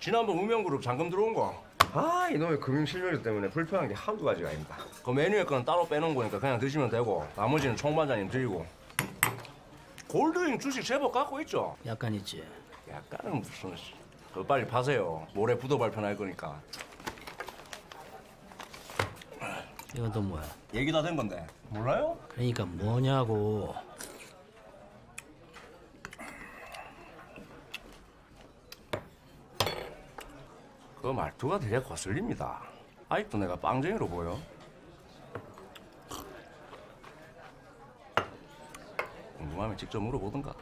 지난번 우명그룹 잔금 들어온 거. 아 이놈의 금융 실명제 때문에 불편한 게 한두 가지가 아닙니다. 그 메뉴에 거는 따로 빼놓은 거니까 그냥 드시면 되고 나머지는 총반장님 드리고. 골드윙 주식 제법 갖고 있죠? 약간 있지. 약간은 무슨 씨. 그거 빨리 파세요. 모레 부도 발표날 거니까. 이건 또 뭐야? 얘기 다 된 건데. 몰라요? 그러니까 뭐냐고. 그 말투가 되게 거슬립니다. 아직도 내가 빵쟁이로 보여. 궁금하면 직접 물어보든가.